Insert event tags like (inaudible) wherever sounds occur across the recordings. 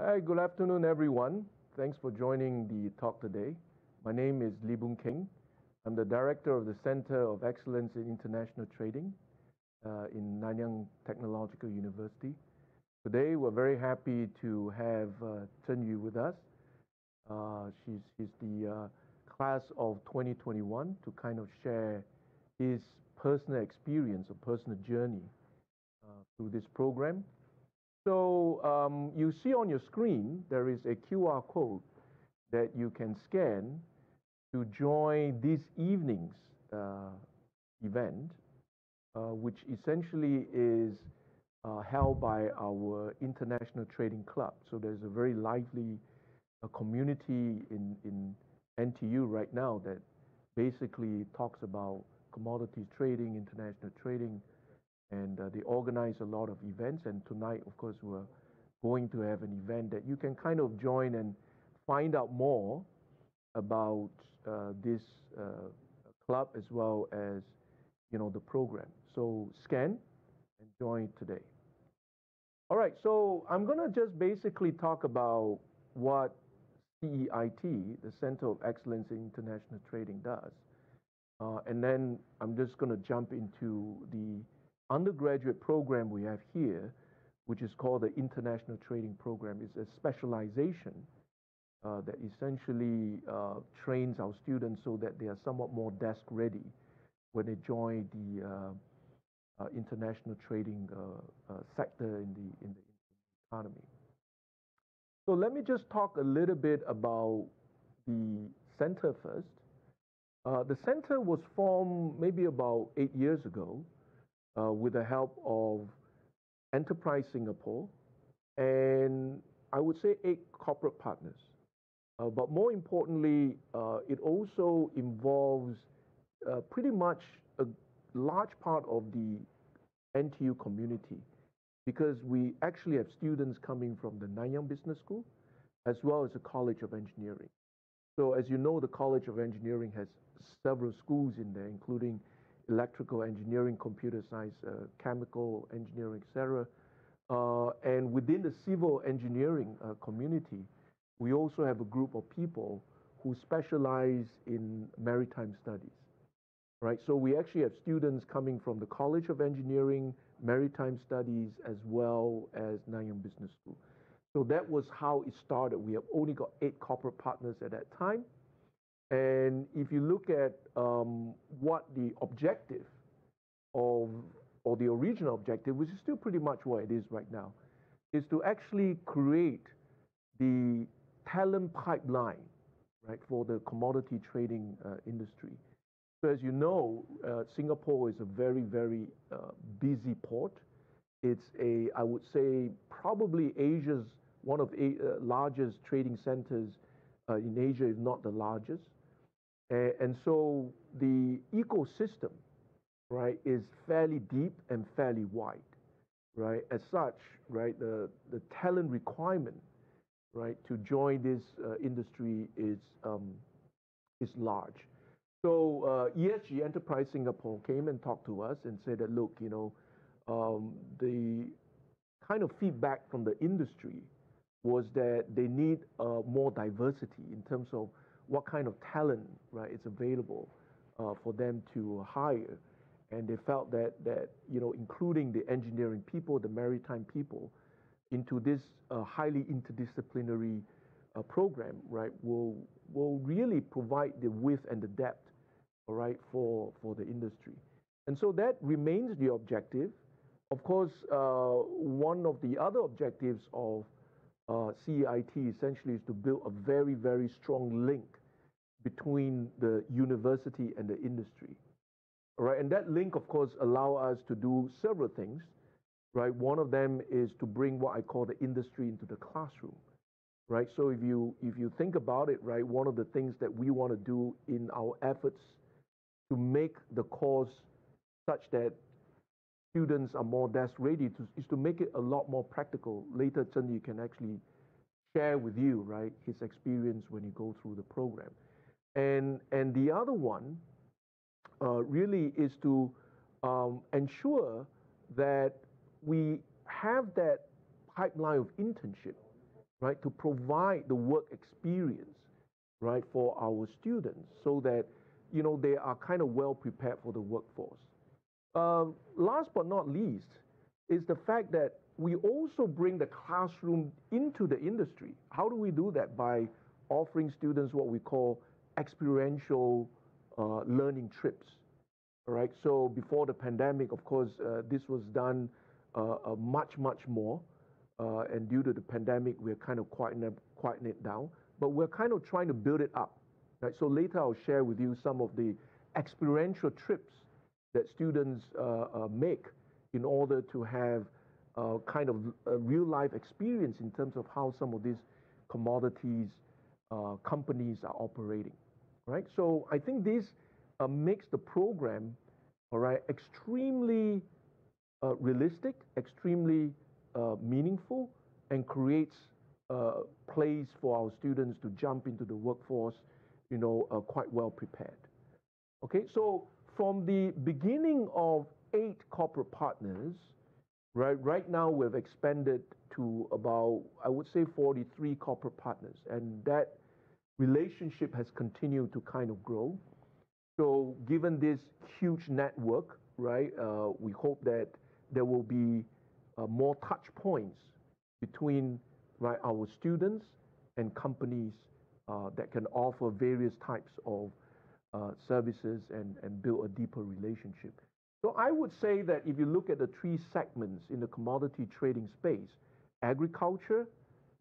Hi, good afternoon, everyone. Thanks for joining the talk today. My name is Lee Boon Keng. I'm the director of the Center of Excellence in International Trading uh, in Nanyang Technological University. Today, we're very happy to have uh, Zheng Yu with us. Uh, she's, she's the uh, class of 2021 to kind of share his personal experience or personal journey uh, through this program. So um, you see on your screen, there is a QR code that you can scan to join this evening's uh, event, uh, which essentially is uh, held by our International Trading Club. So there's a very lively uh, community in, in NTU right now that basically talks about commodities trading, international trading, and uh, they organize a lot of events. And tonight, of course, we're going to have an event that you can kind of join and find out more about uh, this uh, club as well as you know the program. So scan and join today. All right, so I'm going to just basically talk about what CEIT, the Center of Excellence in International Trading, does. Uh, and then I'm just going to jump into the undergraduate program we have here, which is called the International Trading Program. is a specialization uh, that essentially uh, trains our students so that they are somewhat more desk ready when they join the uh, uh international trading uh, uh, sector in the, in the economy. So let me just talk a little bit about the center first. the center was formed maybe about eight years ago with the help of Enterprise Singapore and I would say eight corporate partners. Uh, but more importantly, uh, it also involves uh, pretty much a large part of the NTU community because we actually have students coming from the Nanyang Business School as well as the College of Engineering. So as you know, the College of Engineering has several schools in there, including electrical engineering, computer science, uh, chemical engineering, etc. Uh, and within the civil engineering uh, community, we also have a group of people who specialize in maritime studies. Right, so we actually have students coming from the College of Engineering, Maritime Studies, as well as Nanyang Business School. So that was how it started. We have only got eight corporate partners at that time. And if you look at um, what the objective of, or the original objective, which is still pretty much what it is right now, is to actually create the talent pipeline, right, for the commodity trading uh, industry. So as you know, uh, Singapore is a very, very uh, busy port. It's a, I would say, probably Asia's one of the uh, largest trading centers uh, in Asia, if not the largest. And so the ecosystem, right, is fairly deep and fairly wide, right? As such, right, the, the talent requirement, right, to join this uh, industry is, um, is large. So uh, ESG Enterprise Singapore came and talked to us and said that, look, you know, um, the kind of feedback from the industry was that they need uh, more diversity in terms of what kind of talent right is available uh, for them to hire, and they felt that that you know including the engineering people, the maritime people, into this uh, highly interdisciplinary uh, program, right, will will really provide the width and the depth, all right, for for the industry, and so that remains the objective. Of course, uh, one of the other objectives of uh, CEIT essentially is to build a very, very strong link between the university and the industry. Right, and that link, of course, allow us to do several things. Right, one of them is to bring what I call the industry into the classroom. Right, so if you if you think about it, right, one of the things that we want to do in our efforts to make the course such that students are more desk ready to, is to make it a lot more practical. Later, Zheng Yu can actually share with you, right, his experience when you go through the program. And, and the other one uh, really is to um, ensure that we have that pipeline of internship right, to provide the work experience, right, for our students so that, you know, they are kind of well prepared for the workforce. Last but not least is the fact that we also bring the classroom into the industry. How do we do that? By offering students what we call experiential uh, learning trips, all right? So before the pandemic, of course, uh, this was done uh, much, much more. And due to the pandemic, we're kind of quieting it down. But we're kind of trying to build it up, right? So later I'll share with you some of the experiential trips that students make in order to have kind of a real-life experience in terms of how some of these commodities companies are operating, right? So I think this uh, makes the program, all right, extremely uh, realistic, extremely uh, meaningful, and creates a place for our students to jump into the workforce, you know, quite well prepared. Okay, so from the beginning of eight corporate partners, right right now we've expanded to about, I would say, 43 corporate partners. And that relationship has continued to kind of grow. So given this huge network, right, uh, we hope that there will be uh, more touch points between, right, our students and companies uh, that can offer various types of services and, and build a deeper relationship. So I would say that if you look at the three segments in the commodity trading space, agriculture,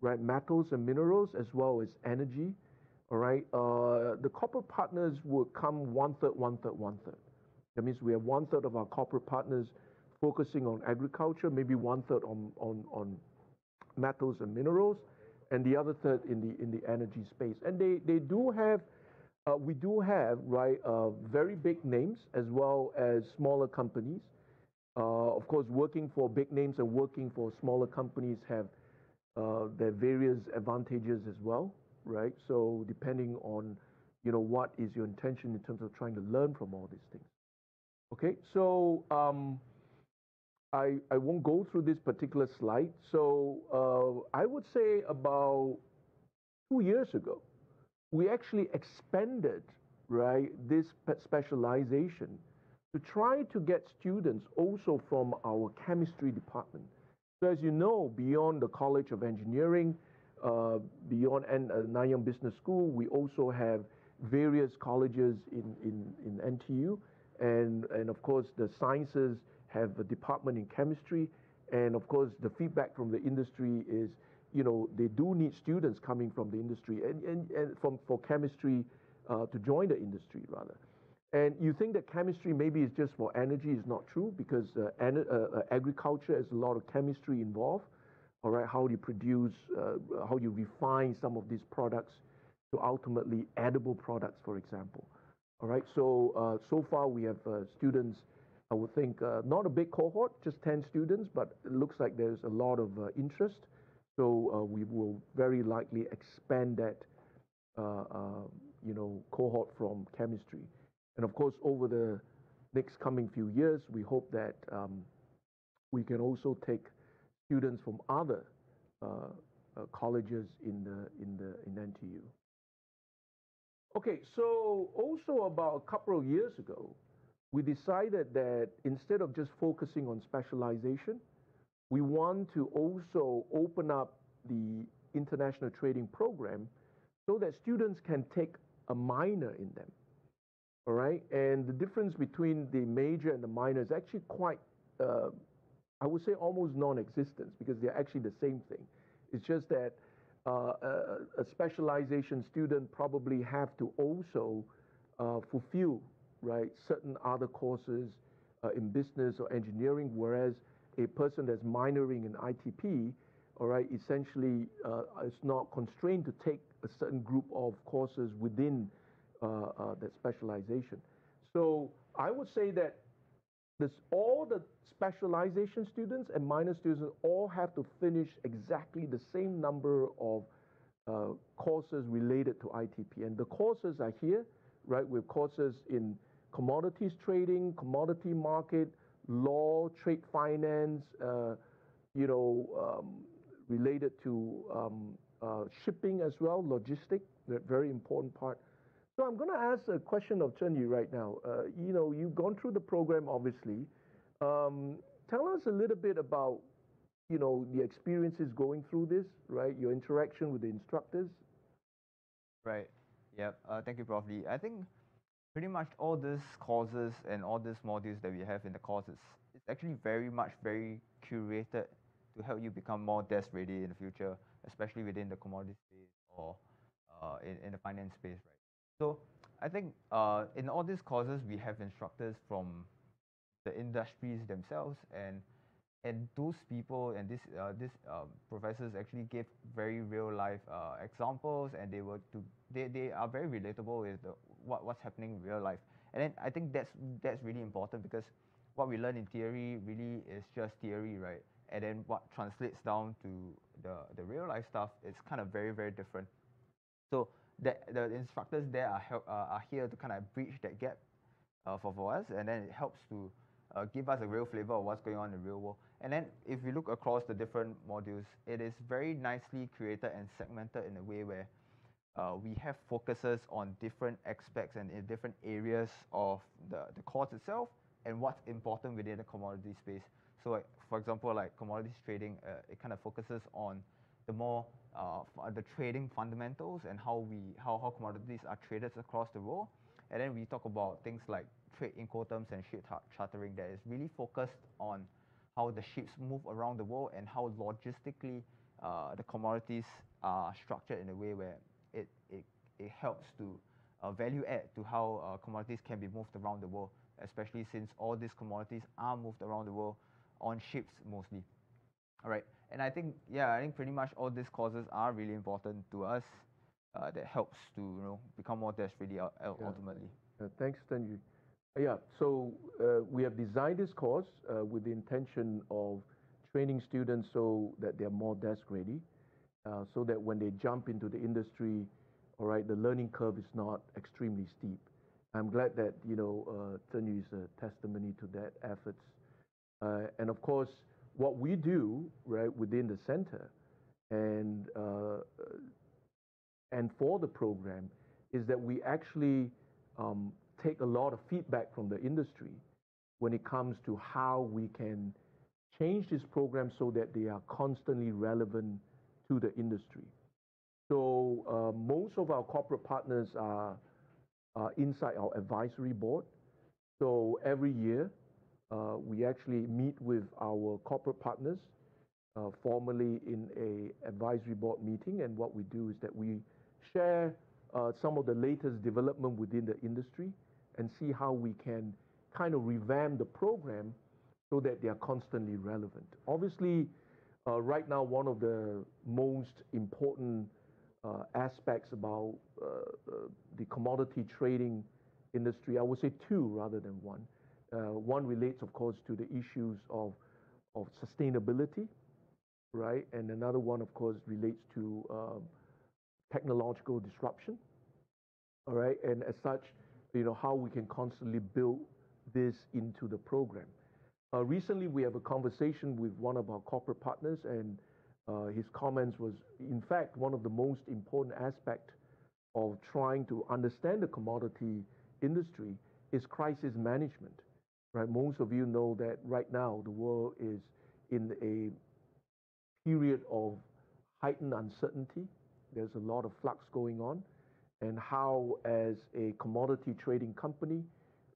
right, metals and minerals, as well as energy, all right, uh, the corporate partners would come one-third, one-third, one-third. That means we have one-third of our corporate partners focusing on agriculture, maybe one-third on on, on metals and minerals, and the other third in the in the energy space. And they do have, uh, we do have, right, uh, very big names as well as smaller companies. Of course, working for big names and working for smaller companies have their various advantages as well, right? So depending on, you know, what is your intention in terms of trying to learn from all these things. Okay, so um, I I won't go through this particular slide. So, I would say about two years ago, we actually expanded, right, this specialization to try to get students also from our chemistry department. So as you know, beyond the College of Engineering, Uh, beyond and uh, Nanyang Business School, we also have various colleges in in NTU. And, and of course, the sciences have a department in chemistry. And of course, the feedback from the industry is, you know, they do need students coming from the industry and and, and from for chemistry uh, to join the industry, rather. And you think that chemistry maybe is just for energy, is not true because agriculture has a lot of chemistry involved, all right? How you produce, uh, how do you refine some of these products to ultimately edible products, for example, all right? So uh, so far we have uh, students, I would think, not a big cohort, just 10 students, but it looks like there's a lot of interest. So we will very likely expand that, you know, cohort from chemistry. And of course, over the next coming few years, we hope that um, we can also take students from other uh, uh, colleges in the in the in NTU. Okay, so also about a couple of years ago, we decided that instead of just focusing on specialization, we want to also open up the international trading program so that students can take a minor in them, all right? And the difference between the major and the minor is actually quite, uh, I would say almost non-existent because they're actually the same thing. It's just that uh, a specialization student probably have to also uh, fulfill, right, certain other courses uh, in business or engineering, whereas a person that's minoring in ITP, all right, essentially is not constrained to take a certain group of courses within that specialization. So I would say that all the specialization students and minor students all have to finish exactly the same number of uh, courses related to ITP. And the courses are here, right? We have courses in commodities trading, commodity market, law, trade finance, uh, you know, um, related to um, uh, shipping as well, logistic, very important part. So I'm going to ask a question of Zheng Yu right now. Uh, you know, you've gone through the program, obviously. Um, tell us a little bit about, you know, the experiences going through this, right? Your interaction with the instructors. Right. Yep. Uh, thank you, Prof. Lee. I think pretty much all these courses and all these modules that we have in the courses, it's actually very much very curated to help you become more desk ready in the future, especially within the commodity space or uh, in, in the finance space, right? So I think uh, in all these courses, we have instructors from the industries themselves and and those people and this uh, this um, professors actually give very real life uh, examples and they were to they, they are very relatable with the, what what's happening in real life. And then I think that's that's really important because what we learn in theory really is just theory right? And then what translates down to the the real life stuff is kind of very very different. So that the instructors there are help, uh, are here to kind of bridge that gap uh, for, for us and then it helps to uh, give us a real flavor of what's going on in the real world. And then if we look across the different modules, it is very nicely created and segmented in a way where uh, we have focuses on different aspects and in different areas of the, the course itself and what's important within the commodity space. So like, for example, like commodities trading, uh, it kind of focuses on the more uh, the trading fundamentals and how we how, how commodities are traded across the world. And then we talk about things like trade in Incoterms and ship chartering that is really focused on how the ships move around the world and how logistically uh, the commodities are structured in a way where it, it, it helps to uh, value add to how uh, commodities can be moved around the world, especially since all these commodities are moved around the world on ships mostly. All right, and I think, yeah, I think pretty much all these causes are really important to us uh, that helps to, you know, become more desk ready ultimately. Yeah. thanks, Yu. Yeah, so uh, we have designed this course uh, with the intention of training students so that they're more desk ready, uh, so that when they jump into the industry, all right, the learning curve is not extremely steep. I'm glad that, you know, uh, is a testimony to that efforts. Uh, and of course, what we do, right, within the center and, uh, and for the program is that we actually um, take a lot of feedback from the industry when it comes to how we can change this program so that they are constantly relevant to the industry. So uh, most of our corporate partners are, are, inside our advisory board. So every year, we actually meet with our corporate partners uh, formally in a advisory board meeting. And what we do is that we share uh, some of the latest development within the industry and see how we can kind of revamp the program so that they are constantly relevant. Obviously, uh, right now, one of the most important uh, aspects about uh, uh the commodity trading industry, I would say two rather than one. Uh, one relates, of course, to the issues of, of sustainability, right? And another one, of course, relates to um, technological disruption, all right? And as such, you know, how we can constantly build this into the program. Uh, recently, we have a conversation with one of our corporate partners, and uh, his comments was, in fact, one of the most important aspects of trying to understand the commodity industry is crisis management. Right? Most of you know that right now the world is in a period of heightened uncertainty. There's a lot of flux going on and how, as a commodity trading company,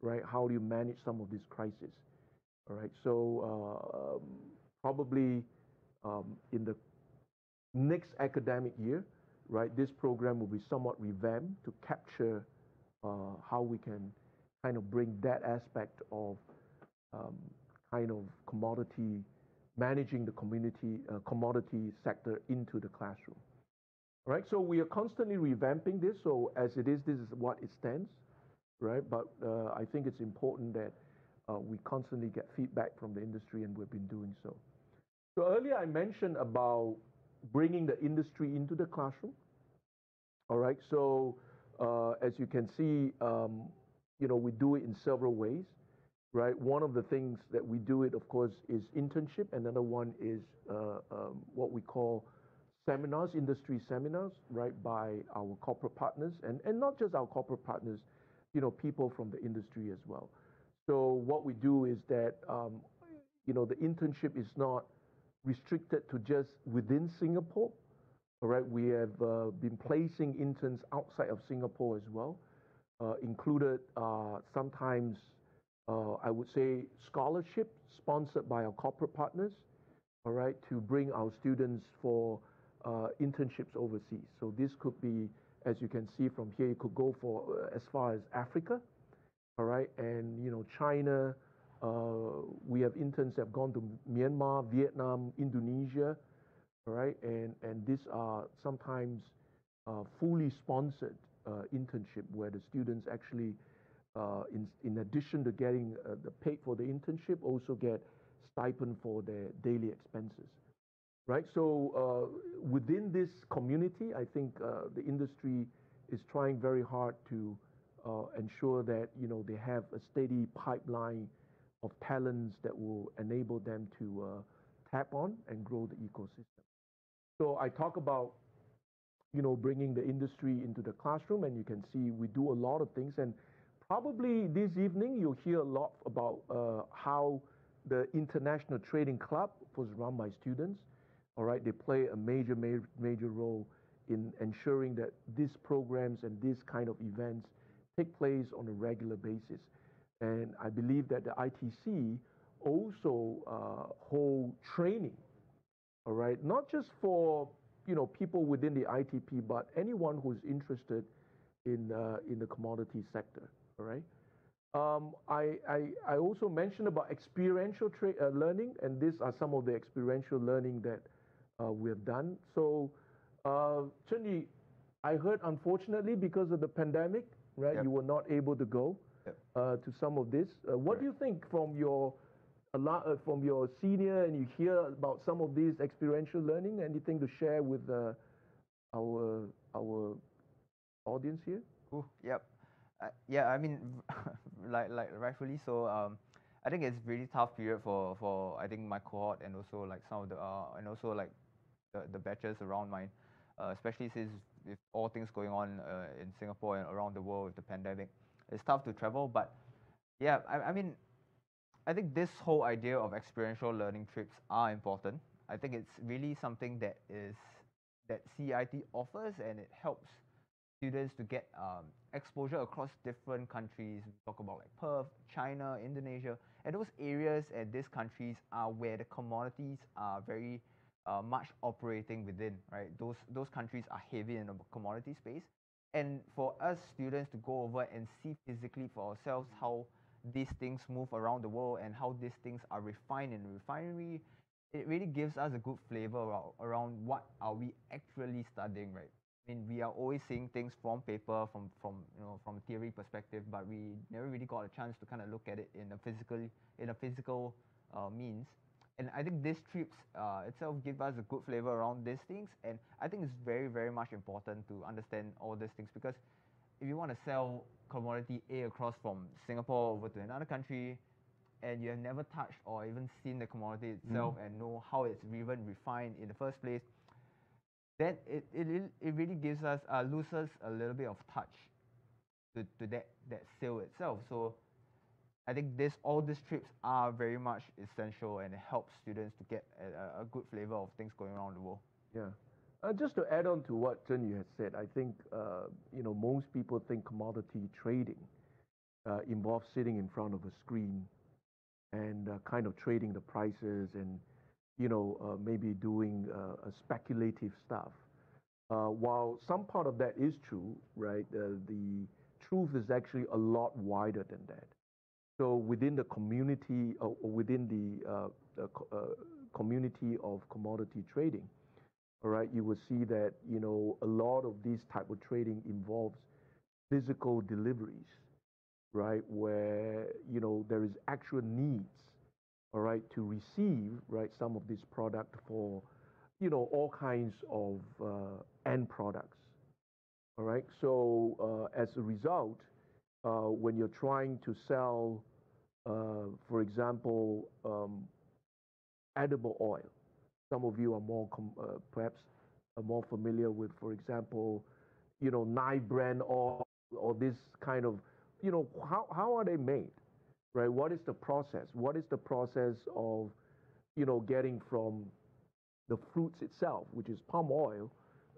right, how do you manage some of these crises? All right, so uh, probably um, in the next academic year, right, this program will be somewhat revamped to capture uh, how we can kind of bring that aspect of um, kind of commodity managing the community uh, commodity sector into the classroom. Right, so we are constantly revamping this. So as it is, this is what it stands, right? But uh, I think it's important that uh, we constantly get feedback from the industry, and we've been doing so. So earlier I mentioned about bringing the industry into the classroom. All right, so uh, as you can see, um, you know, we do it in several ways, right? One of the things that we do it, of course, is internship. Another one is uh, um, what we call seminars, industry seminars, right, by our corporate partners, and, and not just our corporate partners, you know, people from the industry as well. So what we do is that, um, you know, the internship is not restricted to just within Singapore. All right, we have uh, been placing interns outside of Singapore as well, included uh, sometimes, uh, I would say, scholarship sponsored by our corporate partners, all right, to bring our students for uh, internships overseas. So this could be, as you can see from here, it could go for uh, as far as Africa, all right, and you know China. Uh, we have interns that have gone to Myanmar, Vietnam, Indonesia, all right, and and these are sometimes uh, fully sponsored uh, internship where the students actually, uh, in in addition to getting uh, the paid for the internship, also get stipend for their daily expenses right? So uh, within this community, I think uh, the industry is trying very hard to uh, ensure that you know they have a steady pipeline of talents that will enable them to uh, tap on and grow the ecosystem. So I talk about you know bringing the industry into the classroom, and you can see we do a lot of things. And probably this evening you'll hear a lot about uh, how the International Trading Club was run by students all right, they play a major, major, major role in ensuring that these programs and these kind of events take place on a regular basis. And I believe that the ITC also uh, hold training, all right, not just for you know people within the ITP, but anyone who's interested in uh, in the commodity sector, all right. Um, I, I, I, also mentioned about experiential uh, learning, and these are some of the experiential learning that uh, we have done. So, uh, Zheng Yu, I heard unfortunately because of the pandemic, right, yep. you were not able to go yep. uh, to some of this. Uh, what right. do you think from your a lot uh, from your senior and you hear about some of these experiential learning? Anything to share with uh, our our audience here? Ooh, yep. Uh, yeah, I mean, (laughs) like like rightfully so. Um, I think it's really tough period for for I think my cohort and also like some of the uh, and also like the, the batches around mine, uh, especially since with all things going on uh, in Singapore and around the world with the pandemic. It's tough to travel, but yeah, I, I mean, I think this whole idea of experiential learning trips are important. I think it's really something that is that CIT offers and it helps students to get um, exposure across different countries. We talk about like Perth, China, Indonesia, and those areas and these countries are where the commodities are very uh, much operating within, right? Those, those countries are heavy in the commodity space. And for us students to go over and see physically for ourselves how these things move around the world and how these things are refined in refinery, it really gives us a good flavor around, around what are we actually studying, right? I mean, we are always seeing things from paper, from from you know from theory perspective, but we never really got a chance to kind of look at it in a physical in a physical uh, means and I think these trips uh, itself give us a good flavor around these things. And I think it's very, very much important to understand all these things because if you want to sell commodity A across from Singapore over to another country, and you have never touched or even seen the commodity itself mm. and know how it's even refined in the first place, then it, it, it really gives us, uh, loses a little bit of touch to, to that, that sale itself. So I think this all these trips are very much essential and it helps students to get a, a good flavor of things going around the world. Yeah. Uh, just to add on to what Chen has said, I think uh, you know most people think commodity trading uh, involves sitting in front of a screen and uh, kind of trading the prices and you know uh, maybe doing uh, speculative stuff. while some part of that is true, right? the truth is actually a lot wider than that. So within the community, or within the, the community of commodity trading, all right, you will see that you know a lot of this type of trading involves physical deliveries, right, where you know there is actual needs, all right, to receive right some of this product for you know all kinds of uh, end products, all right. So uh, as a result, uh, when you're trying to sell uh, for example, um, edible oil. Some of you are more uh, perhaps are more familiar with, for example, you know, Nye brand oil or this kind of, you know, how, how are they made, right? What is the process? What is the process of, you know, getting from the fruits itself, which is palm oil,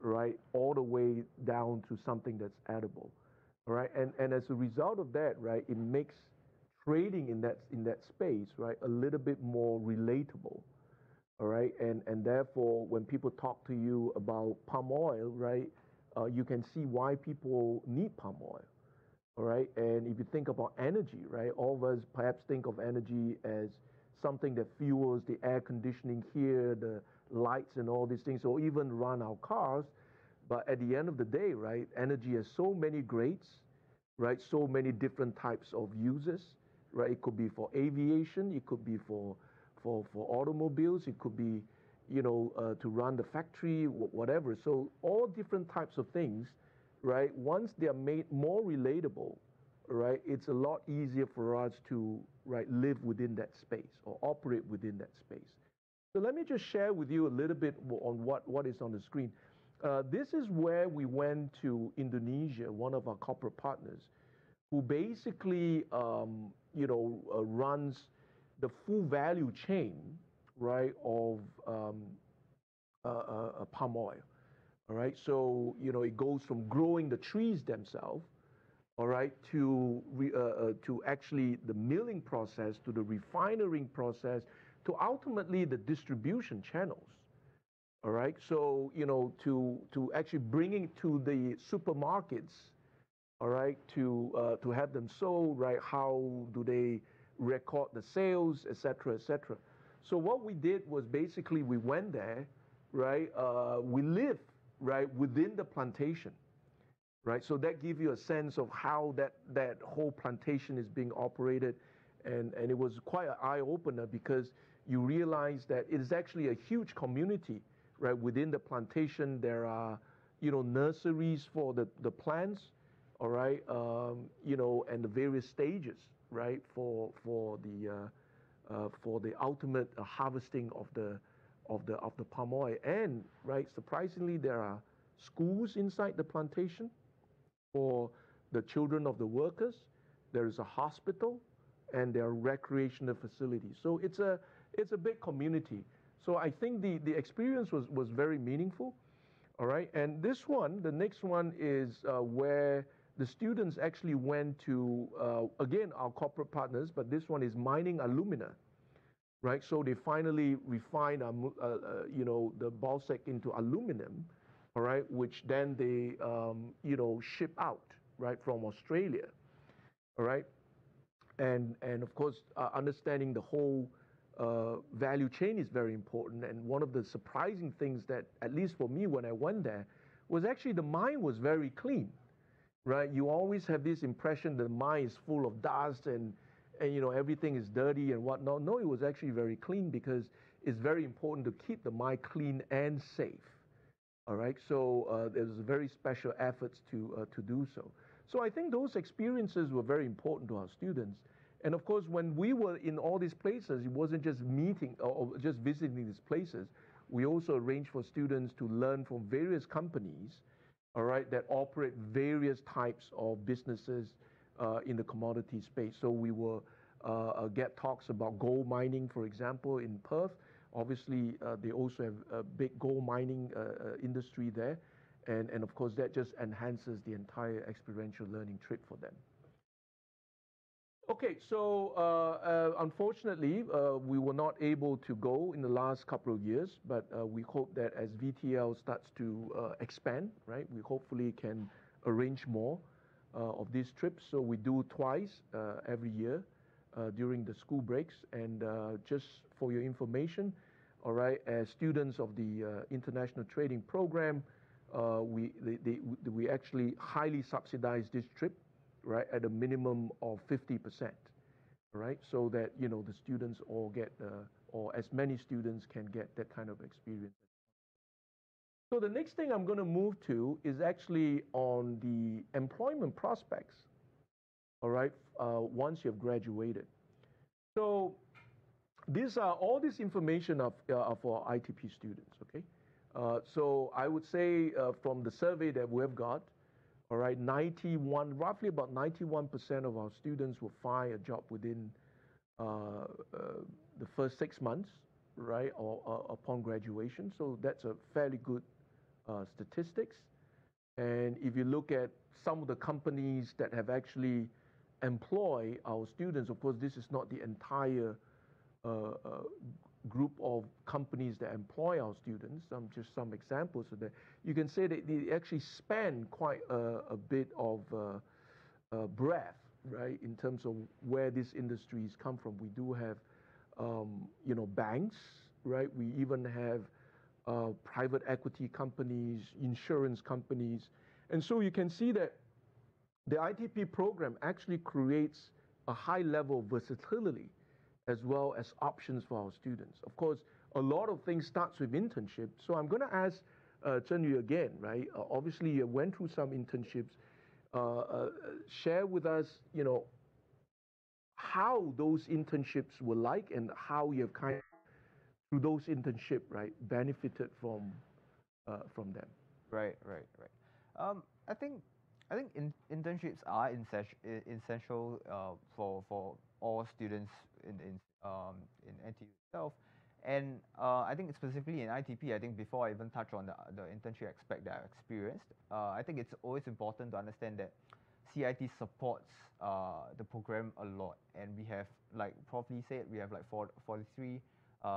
right, all the way down to something that's edible, right? And, and as a result of that, right, it makes trading in that, in that space, right, a little bit more relatable, all right? And, and therefore, when people talk to you about palm oil, right, uh, you can see why people need palm oil, all right? And if you think about energy, right, all of us perhaps think of energy as something that fuels the air conditioning here, the lights and all these things, or even run our cars. But at the end of the day, right, energy has so many grades, right, so many different types of uses, right? It could be for aviation, it could be for for for automobiles, it could be, you know, uh, to run the factory, whatever. So all different types of things, right? Once they are made more relatable, right, it's a lot easier for us to right live within that space or operate within that space. So let me just share with you a little bit on what, what is on the screen. Uh, this is where we went to Indonesia, one of our corporate partners, who basically, um, you know, uh, runs the full value chain, right, of um, uh, uh, uh palm oil. All right, so you know it goes from growing the trees themselves, all right, to re, uh, uh, to actually the milling process, to the refining process, to ultimately the distribution channels. All right, so you know to to actually bringing to the supermarkets, all right, to uh, to have them sold, right? How do they record the sales, etc., etc. So what we did was basically we went there, right? Uh, we live right within the plantation, right? So that gives you a sense of how that that whole plantation is being operated, and and it was quite an eye opener because you realize that it is actually a huge community, right? Within the plantation, there are, you know, nurseries for the, the plants, all right, um, you know, and the various stages, right, for for the uh, uh, for the ultimate uh, harvesting of the of the of the palm oil. And right, surprisingly, there are schools inside the plantation for the children of the workers. There is a hospital, and there are recreational facilities. So it's a it's a big community. So I think the, the experience was, was very meaningful. All right. And this one, the next one is uh, where the students actually went to, uh, again, our corporate partners, but this one is mining alumina. Right. So they finally refine, um, uh, uh, you know, the bauxite into aluminum. All right. Which then they, um, you know, ship out, right, from Australia. All right. And, and of course, uh, understanding the whole uh, value chain is very important. And one of the surprising things that, at least for me when I went there, was actually the mine was very clean, right? You always have this impression that the mine is full of dust and, and you know everything is dirty and whatnot. No, it was actually very clean because it's very important to keep the mine clean and safe. All right, so uh, there's very special efforts to uh, to do so. So I think those experiences were very important to our students. And of course, when we were in all these places, it wasn't just meeting or just visiting these places. We also arranged for students to learn from various companies, all right, that operate various types of businesses uh, in the commodity space. So we will uh, uh, get talks about gold mining, for example, in Perth. Obviously, uh, they also have a big gold mining uh, uh, industry there. And, and of course, that just enhances the entire experiential learning trip for them. Okay, so uh, uh, unfortunately, uh, we were not able to go in the last couple of years, but uh, we hope that as VTL starts to uh, expand, right, we hopefully can arrange more uh, of these trips. So we do twice every year during the school breaks. And just for your information, all right, as students of the international trading program, we, they, they, we actually highly subsidize this trip right, at a minimum of 50%, right? So that, you know, the students all get, uh, or as many students can get that kind of experience. So the next thing I'm going to move to is actually on the employment prospects, all right, uh, once you've graduated. So these are all this information of, uh, for ITP students, okay? Uh, so I would say uh, from the survey that we've got, all right, 91, roughly about 91% of our students will find a job within uh, uh the first six months, right, or, upon graduation. So that's a fairly good uh, statistics. And if you look at some of the companies that have actually employ our students, of course, this is not the entire uh, uh, group of companies that employ our students. Um, just some examples of that. You can say that they actually span quite a, a bit of uh, uh, breadth, right, in terms of where these industries come from. We do have, um, you know, banks, right? We even have uh, private equity companies, insurance companies. And so you can see that the ITP program actually creates a high level of versatility as well as options for our students. Of course, a lot of things starts with internship. So I'm going to ask uh, Zheng Yu again, right? Uh, obviously, you went through some internships. Uh, uh, share with us, you know, how those internships were like and how you have kind of, through those internship, right, benefited from uh, from them. Right, right, right. Um, I think I think in, internships are essential uh, for for all students in in um, in NTU itself. And uh, I think specifically in ITP, I think before I even touch on the, the internship aspect that I experienced, uh, I think it's always important to understand that CIT supports uh, the program a lot. And we have, like. Lee said, we have like 43 uh,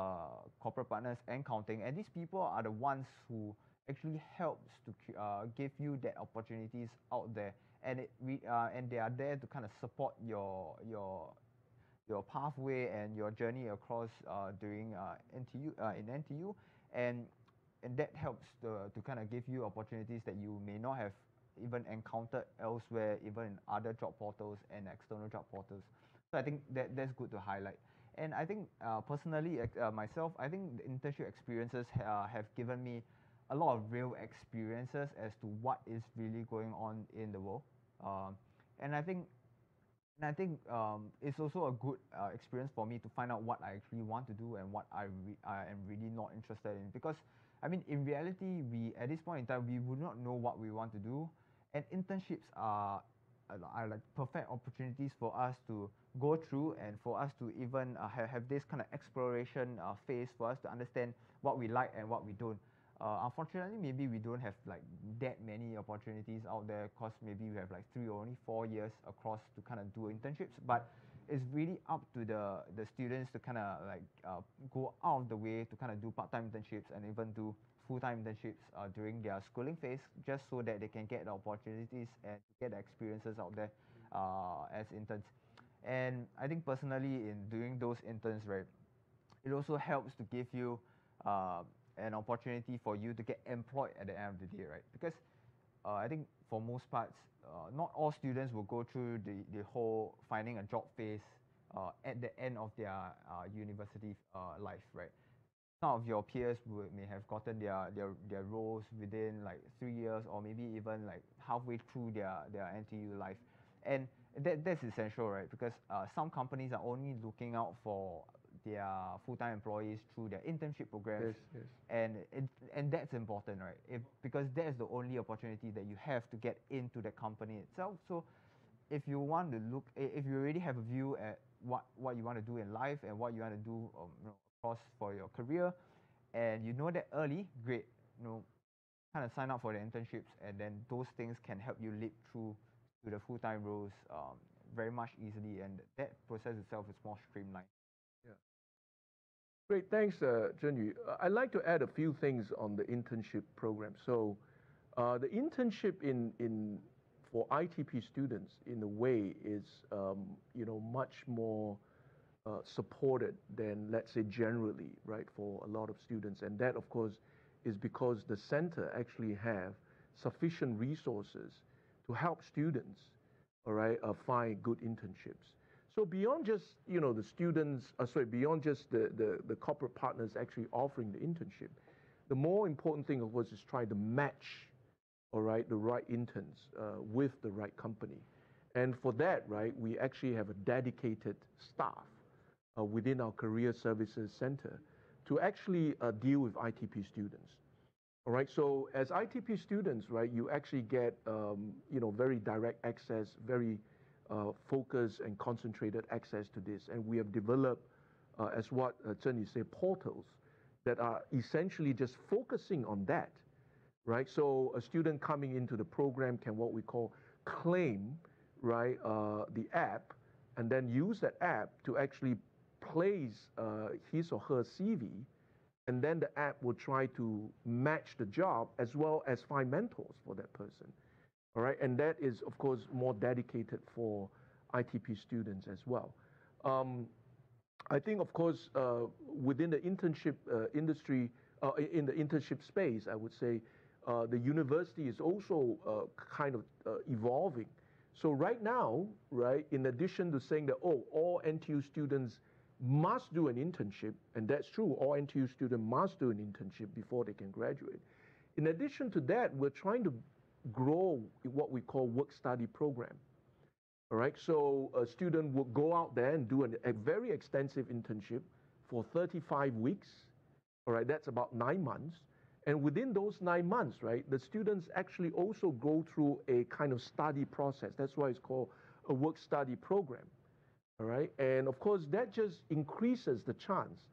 corporate partners and counting. And these people are the ones who actually helps to uh, give you that opportunities out there. And it, we, uh, and they are there to kind of support your, your your pathway and your journey across uh, during uh, NTU uh, in NTU, and and that helps to, to kind of give you opportunities that you may not have even encountered elsewhere, even in other job portals and external job portals. So I think that that's good to highlight. And I think uh, personally, uh, myself, I think the internship experiences ha have given me a lot of real experiences as to what is really going on in the world. Um, and I think and I think um, it's also a good uh, experience for me to find out what I actually want to do and what I, re- I am really not interested in. Because, I mean, in reality, we at this point in time, we would not know what we want to do. And internships are, are like perfect opportunities for us to go through and for us to even uh, have, have this kind of exploration uh, phase for us to understand what we like and what we don't. Uh, unfortunately, maybe we don't have like that many opportunities out there because maybe we have like three or only four years across to kind of do internships. But it's really up to the the students to kind of like uh, go out of the way to kind of do part-time internships and even do full-time internships uh, during their schooling phase, just so that they can get the opportunities and get the experiences out there uh, as interns. And I think personally, in doing those interns, right, it also helps to give you uh, an opportunity for you to get employed at the end of the day, right? Because uh, I think for most parts, uh, not all students will go through the, the whole finding a job phase uh, at the end of their uh, university uh, life, right? Some of your peers would, may have gotten their, their, their roles within like three years or maybe even like halfway through their, their NTU life. And that, that's essential, right? Because uh, some companies are only looking out for their full-time employees through their internship programs. Yes, yes. And it, and that's important, right? If, because that's the only opportunity that you have to get into the company itself. So if you want to look, if you already have a view at what, what you want to do in life and what you want to do um, you know, across for your career, and you know that early, great. You know, kind of sign up for the internships, and then those things can help you leap through to the full-time roles um, very much easily, and that process itself is more streamlined. Great, thanks, uh, Zheng Yu. Uh, I'd like to add a few things on the internship program. So, uh, the internship in in for ITP students, in a way, is um, you know much more uh, supported than let's say generally, right, for a lot of students, and that of course is because the center actually have sufficient resources to help students, all right, uh, find good internships. So beyond just you know the students, uh, sorry, beyond just the, the, the corporate partners actually offering the internship, the more important thing of course is trying to match, all right, the right interns uh, with the right company, and for that, right, we actually have a dedicated staff uh, within our career services center to actually uh, deal with ITP students. All right, so as ITP students, right, you actually get, um, you know, very direct access, very uh, focused and concentrated access to this. And we have developed, uh, as what uh, Chen said, portals that are essentially just focusing on that, right? So a student coming into the program can what we call claim, right, uh, the app, and then use that app to actually place uh, his or her CV and then the app will try to match the job as well as find mentors for that person. All right, and that is, of course, more dedicated for ITP students as well. Um, I think, of course, uh, within the internship uh, industry, uh, in the internship space, I would say uh, the university is also uh, kind of uh, evolving. So right now, right, in addition to saying that, oh, all NTU students must do an internship, and that's true, all NTU students must do an internship before they can graduate. In addition to that, we're trying to grow what we call work-study program. All right, so a student would go out there and do an, a very extensive internship for 35 weeks. All right, that's about nine months. And within those nine months, right, the students actually also go through a kind of study process. That's why it's called a work-study program all right? And of course, that just increases the chance,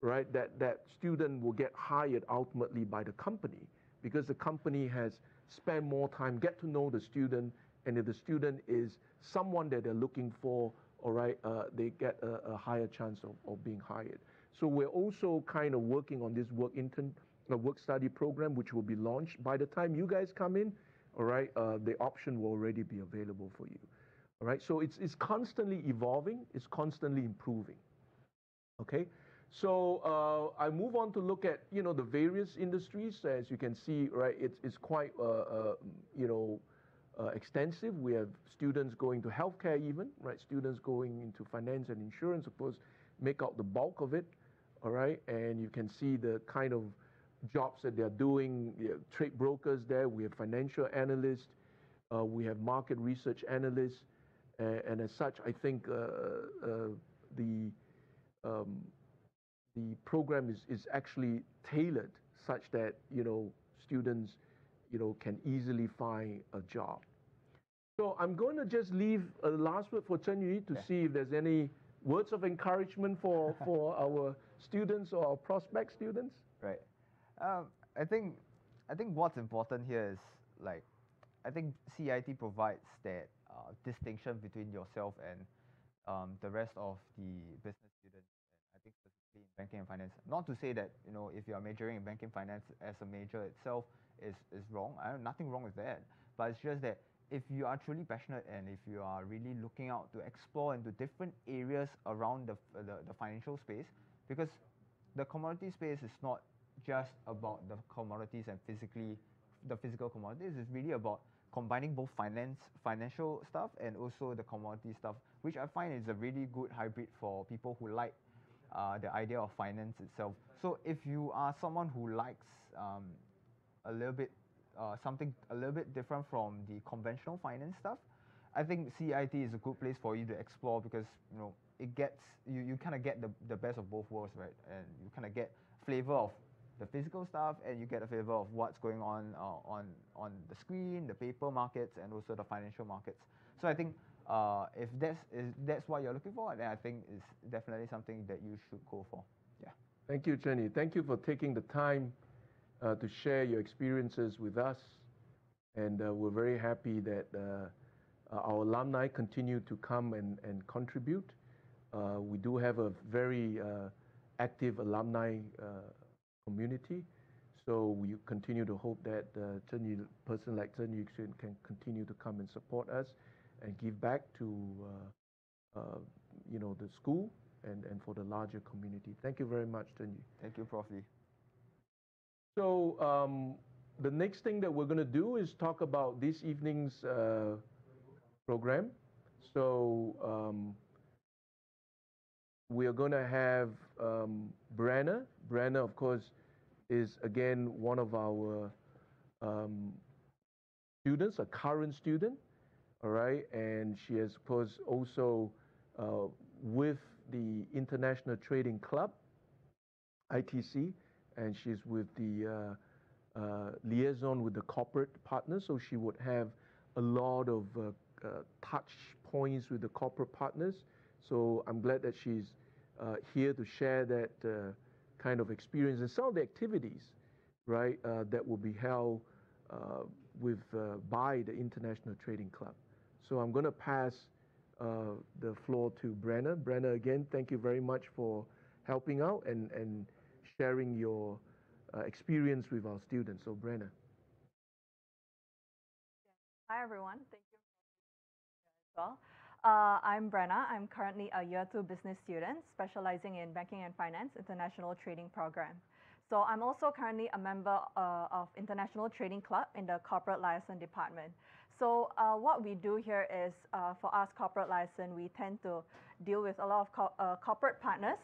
right, that that student will get hired ultimately by the company because the company has spent more time, get to know the student, and if the student is someone that they're looking for, all right, uh, they get a, a higher chance of, of being hired. So we're also kind of working on this work intern, uh, work study program, which will be launched by the time you guys come in. All right, uh, the option will already be available for you. All right, so it's, it's constantly evolving, it's constantly improving. Okay, so uh, I move on to look at you know the various industries. As you can see, right, it's, it's quite uh, uh, you know uh, extensive. We have students going to healthcare, even right, students going into finance and insurance. Of course, make out the bulk of it. All right, and you can see the kind of jobs that they're doing. trade brokers there. We have financial analysts. Uh, we have market research analysts. And as such, I think uh, the um, the program is, is actually tailored such that you know students you know can easily find a job. So I'm going to just leave a last word for Zheng Yu to yeah. see if there's any words of encouragement for (laughs) for our students or our prospect students. Right. Um, I think I think what's important here is like I think CIT provides that uh, distinction between yourself and um, the rest of the business students. And I think specifically in banking and finance. Not to say that you know if you are majoring in banking finance as a major itself is is wrong. I have nothing wrong with that. But it's just that if you are truly passionate and if you are really looking out to explore into different areas around the, the, the financial space, because the commodity space is not just about the commodities and physically the physical commodities. It's really about combining both finance, financial stuff and also the commodity stuff, which I find is a really good hybrid for people who like uh, the idea of finance itself. So if you are someone who likes um, a little bit uh, something a little bit different from the conventional finance stuff, I think CIT is a good place for you to explore because you know it gets you, you kind of get the, the best of both worlds, right? And you kind of get flavor of the physical stuff and you get a flavor of what's going on uh, on on the screen, the paper markets, and also the financial markets. So I think uh, if that's is that's what you're looking for, then I think it's definitely something that you should go for. Yeah. Thank you, Jenny. Thank you for taking the time uh, to share your experiences with us, and uh, we're very happy that uh, our alumni continue to come and and contribute. Uh, we do have a very active alumni community. So we continue to hope that uh, Chen person like Chen Yuxun can continue to come and support us and give back to uh, uh, you know the school and, and for the larger community. Thank you very much, Chen Thank you, Prof. Lee. So um, the next thing that we're going to do is talk about this evening's uh, program. So um, we are going to have um, Brenna. Brenna, of course, is again one of our um, students, a current student, all right, and she has, of course, also uh, with the International Trading Club, ITC, and she's with the uh, liaison with the corporate partners, so she would have a lot of uh, uh, touch points with the corporate partners. So I'm glad that she's uh, here to share that uh, kind of experience and some of the activities, right, uh, that will be held with by the International Trading Club. So I'm going to pass the floor to Brenna. Brenna, again, thank you very much for helping out and, and sharing your uh, experience with our students. So, Brenna. Hi, everyone. Thank you as well. Uh, I'm Brenna. I'm currently a year two business student specializing in banking and finance international trading program. So I'm also currently a member uh, of International Trading Club in the corporate liaison department. So uh, what we do here is uh, for us corporate license, we tend to deal with a lot of co uh, corporate partners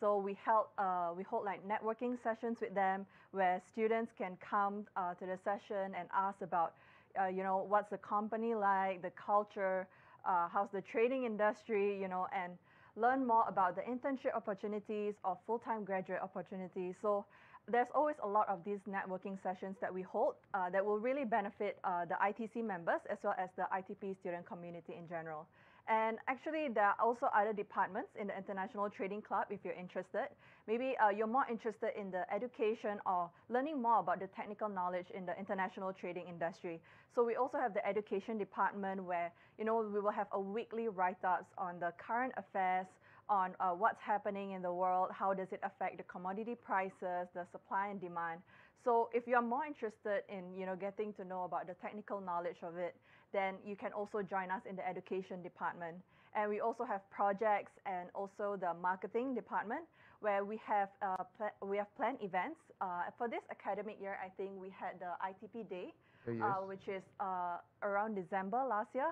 so we held uh, we hold like networking sessions with them where students can come uh, to the session and ask about uh, you know what's the company like, the culture, how's the trading industry, you know, and learn more about the internship opportunities or full-time graduate opportunities. So there's always a lot of these networking sessions that we hold uh, that will really benefit uh, the ITC members as well as the ITP student community in general. And actually, there are also other departments in the International Trading Club if you're interested. Maybe uh, you're more interested in the education or learning more about the technical knowledge in the international trading industry. So we also have the education department where, you know, we will have a weekly write-ups on the current affairs, on uh, what's happening in the world, how does it affect the commodity prices, the supply and demand. So if you're more interested in, you know, getting to know about the technical knowledge of it, then you can also join us in the education department. And we also have projects and also the marketing department where we have uh, we have planned events. Uh, for this academic year, I think we had the ITP Day, uh, yes. uh, which is uh, around December last year.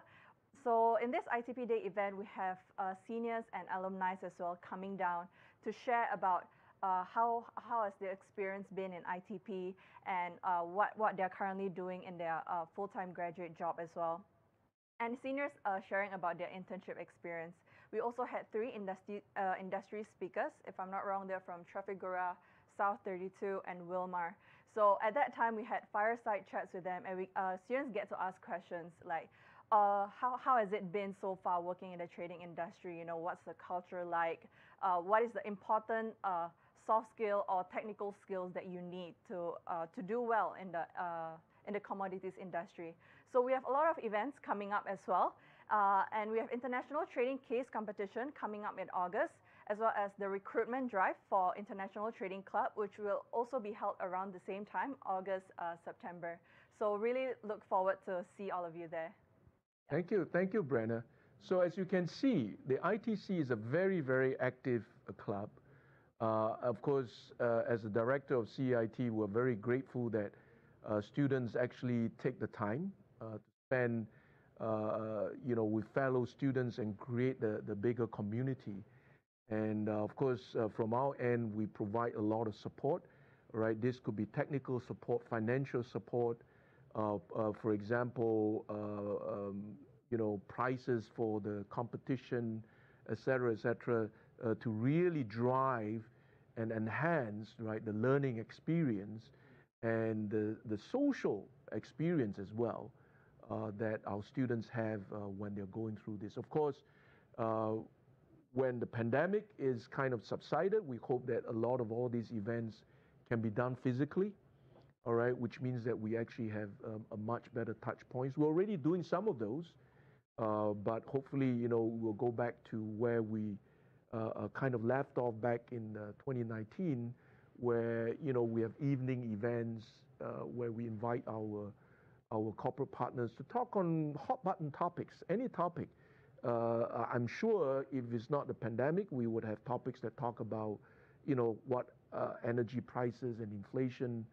So in this ITP Day event, we have uh, seniors and alumni as well coming down to share about uh, how, how has their experience been in ITP and uh, what, what they're currently doing in their uh, full-time graduate job as well. And seniors are sharing about their internship experience. We also had three industry, uh, industry speakers. If I'm not wrong, they're from Trafigura, South 32, and Wilmar. So at that time, we had fireside chats with them, and we, uh, students get to ask questions like, uh, how, how has it been so far working in the trading industry? You know, what's the culture like? Uh, what is the important uh, soft skill or technical skills that you need to, uh, to do well in the, uh, in the commodities industry. So we have a lot of events coming up as well. And we have international trading case competition coming up in August, as well as the recruitment drive for International Trading Club, which will also be held around the same time, August, September. So really look forward to see all of you there. Thank you. Thank you, Brenna. So as you can see, the ITC is a very, very active uh, club. Uh, of course, uh, as the director of CIT, we're very grateful that uh, students actually take the time to spend, you know, with fellow students and create the, the bigger community. And of course, from our end, we provide a lot of support, right? This could be technical support, financial support, uh, uh, for example, uh, um, you know, prices for the competition, et cetera, et cetera, uh, to really drive and enhance right the learning experience and the, the social experience as well uh, that our students have uh, when they're going through this. Of course, uh, when the pandemic is kind of subsided, we hope that a lot of all these events can be done physically, all right, which means that we actually have um, a much better touch points. We're already doing some of those, uh, but hopefully, you know, we'll go back to where we uh, uh, kind of left off back in 2019, where, you know, we have evening events where we invite our our corporate partners to talk on hot button topics, any topic. Uh, I'm sure if it's not the pandemic, we would have topics that talk about, you know, what uh, energy prices and inflation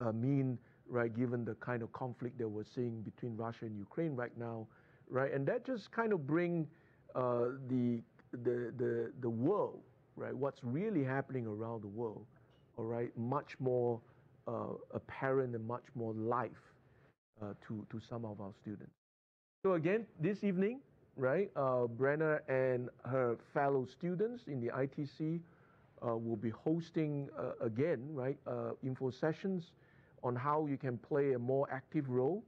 uh, mean, right, given the kind of conflict that we're seeing between Russia and Ukraine right now, right? And that just kind of bring uh, the, the, the, the world, right, what's really happening around the world, all right, much more uh, apparent and much more life uh, to, to some of our students. So again, this evening, right, uh, Brenna and her fellow students in the ITC uh, will be hosting uh, again, right, uh, info sessions on how you can play a more active role,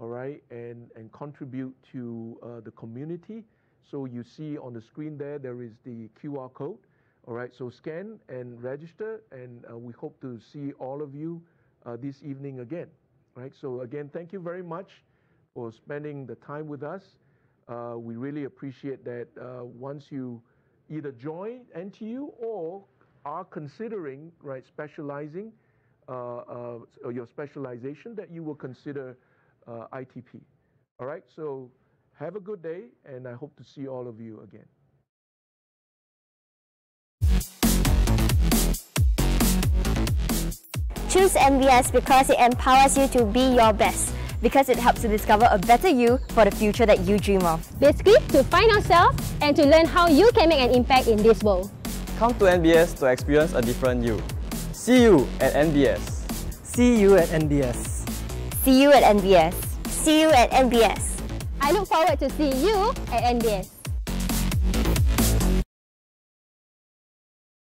all right, and, and contribute to uh, the community. So you see on the screen there, there is the QR code. All right, so scan and register, and uh, we hope to see all of you uh, this evening again. Right, so again, thank you very much for spending the time with us. Uh, we really appreciate that uh, once you either join NTU or are considering right specializing your specialization that you will consider uh, ITP. All right, so have a good day, and I hope to see all of you again. Choose NBS because it empowers you to be your best. Because it helps to discover a better you for the future that you dream of. Basically, to find yourself and to learn how you can make an impact in this world. Come to NBS to experience a different you. See you at NBS. See you at NBS. See you at NBS. See you at NBS. I look forward to seeing you at NBS.